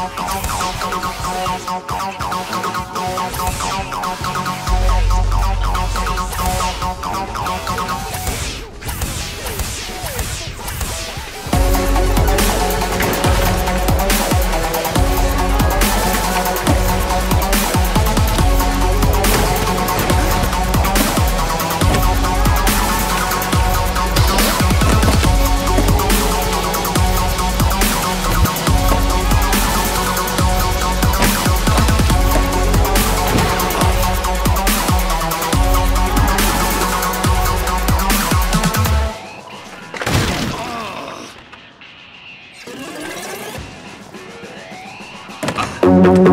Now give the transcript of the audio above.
Don't go, don't go, don't go, don't go, don't go, don't go, don't go. Oh!